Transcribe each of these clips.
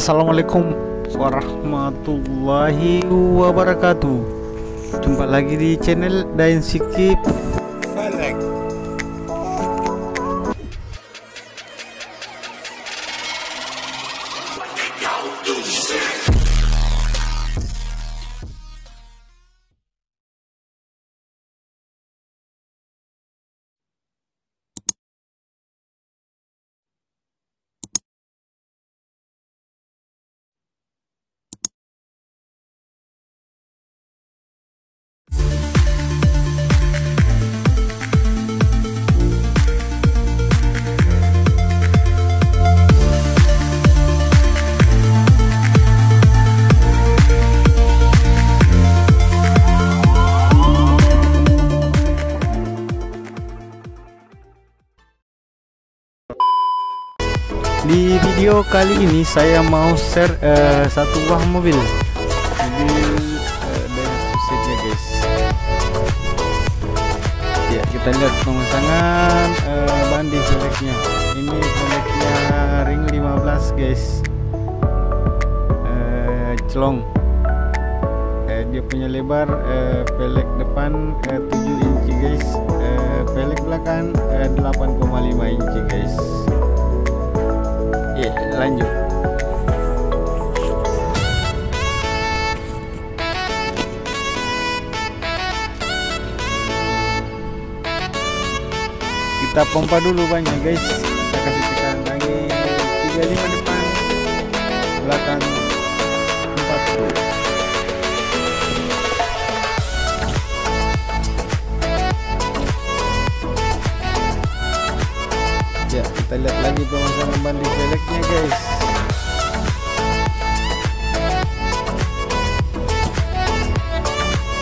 Assalamualaikum warahmatullahi wabarakatuh. Jumpa lagi di channel Dain Sikip Di video kali ini saya mau share eh, satu buah mobil. Mobil uh, ya guys. Ya kita lihat pemasangan uh, bandi velgnya Ini velgnya ring 15 guys. Uh, Celong. Uh, Dia punya lebar uh, pelek depan uh, 7 inci guys. Uh, Pelek belakang uh, 8,5 inci guys ya lanjut. Kita pompa dulu banyak guys. Kita kasih tekanan angin 35 depan. Belakang. 40 ya kita lihat lagi pemasangan banding velgnya guys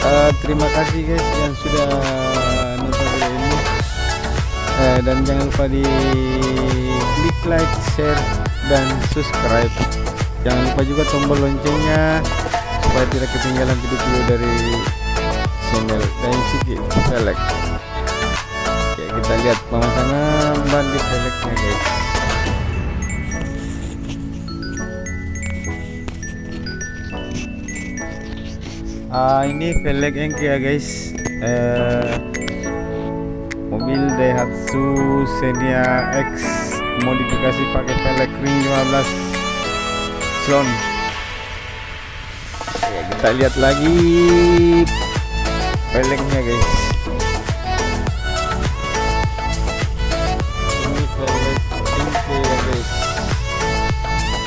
uh, terima kasih guys yang sudah nonton video ini. Uh, dan jangan lupa di klik like share dan subscribe. Jangan lupa juga tombol loncengnya supaya tidak ketinggalan video-video dari channel dan Siki Oke, kita lihat pemasangan ban di velgnya guys ah ini velg yang ya guys. Eh, mobil Daihatsu Xenia X modifikasi pakai velg ring 15 slon Oke, kita lihat lagi velgnya guys. Ini velg engke ya guys.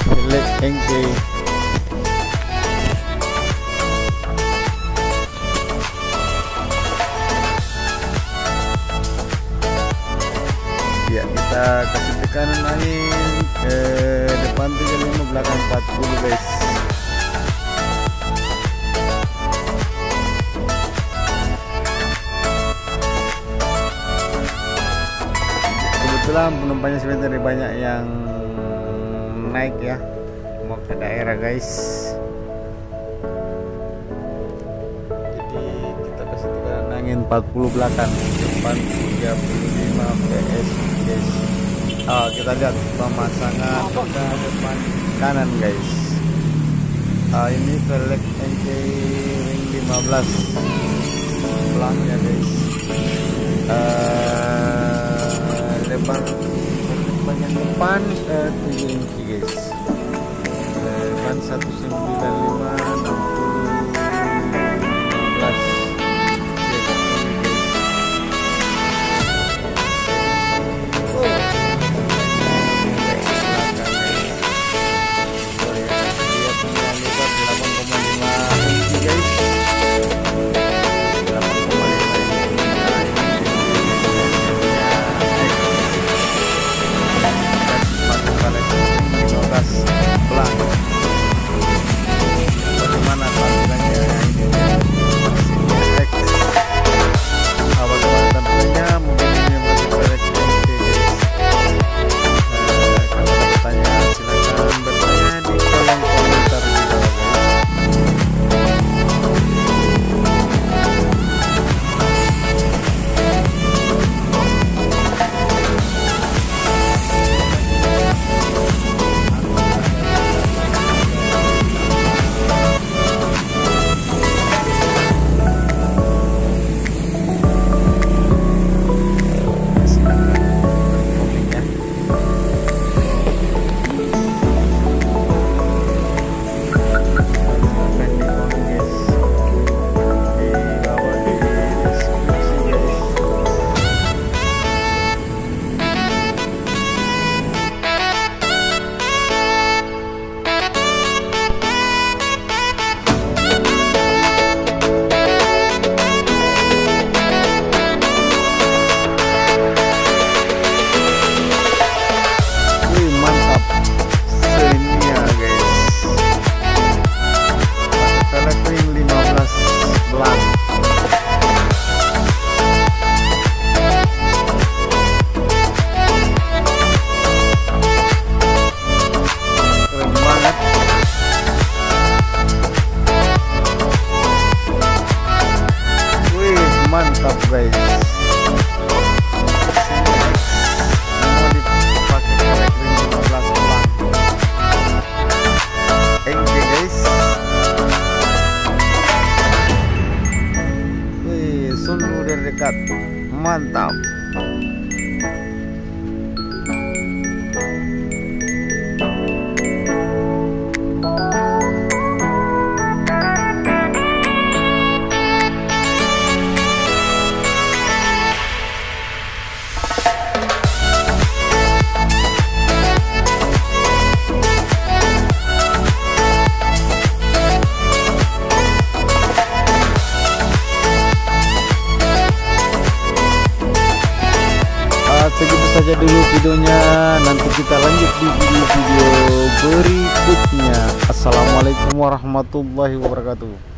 Velg engke kita kasih tekanan angin ke depan 35 belakang 40 guys. Kebetulan penumpangnya sebenarnya banyak yang naik ya. Mau ke daerah guys. Jadi kita kasih tekanan angin 40 belakang depan 35 PS guys oh, kita lihat pemasangan roda depan kanan guys. Ah, ini velg NK ring 15 pelangnya guys. Uh, lebar bagian depan uh, 7 inci guys. Lebar 195 langsung udah dekat. Mantap. Videonya. Nanti kita lanjut di video-video berikutnya. Assalamualaikum warahmatullahi wabarakatuh